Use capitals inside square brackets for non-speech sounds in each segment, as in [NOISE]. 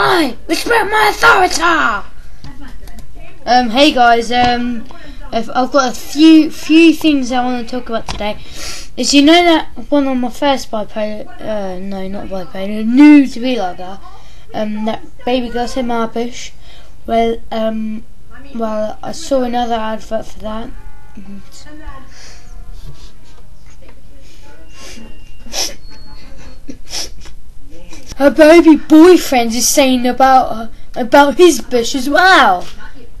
I respect my authority. Um, hey guys, um, I've, got a few few things I want to talk about today. Is you know that one on my first bipolar, uh, no, not bipolar, new to be like that, um, that baby girl said my bush. Well, um, well, I saw another advert for that. Her baby boyfriend is saying about her, about his bush as well.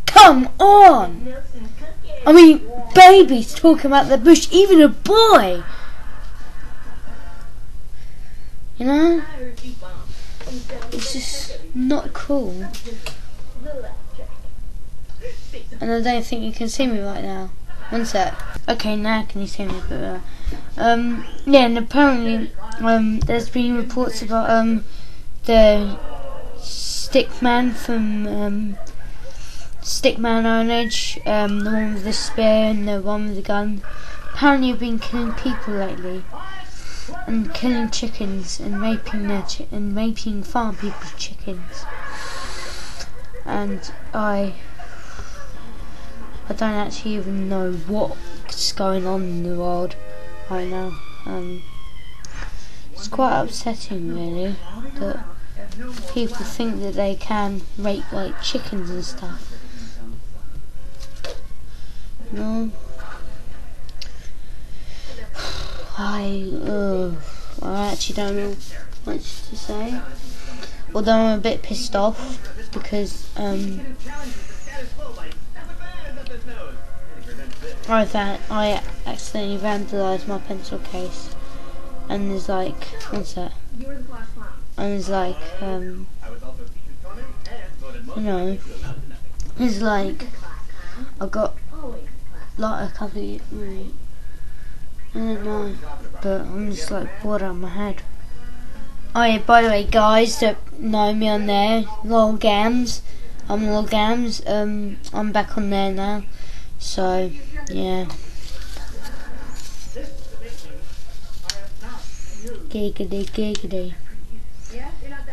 Come on! I mean, babies talking about the bush, even a boy. You know? It's just not cool. And I don't think you can see me right now. One sec. Okay, now can you see me better? Um, yeah, and apparently, um, there's been reports about, um, the stickman from, um, Stickman Ownage, um, the one with the spear and the one with the gun. Apparently you've been killing people lately. And killing chickens and raping their chi and raping farm people's chickens. And I I don't actually even know what's going on in the world right now. Um, it's quite upsetting really that people think that they can rape like chickens and stuff. No. [SIGHS] I, uh, I actually don't know much to say. Although I'm a bit pissed off because, um, I I accidentally vandalised my pencil case. And there's like, what's that? And there's like, um, you know, it's like, I got like a couple of, I don't know, but I'm just like bored out of my head. Oh yeah, by the way guys that know me on there, Lol Gams, I'm Lol Gams, um, I'm back on there now, so, yeah. Giggity giggity.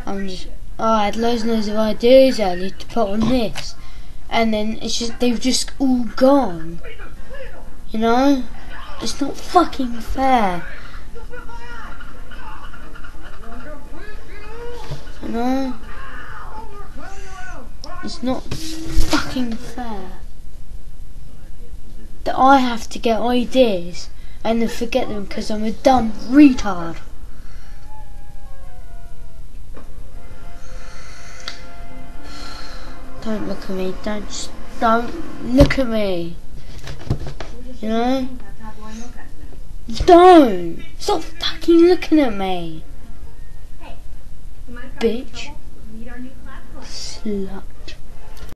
I'm just, oh, I had loads and loads of ideas earlier to put on this. And then it's just, they've just all gone. You know? It's not fucking fair. You know? It's not fucking fair. That I have to get ideas and then forget them because I'm a dumb retard. Don't look at me. Don't don't look at me. You know? Don't! Stop fucking looking at me! Bitch. Slut.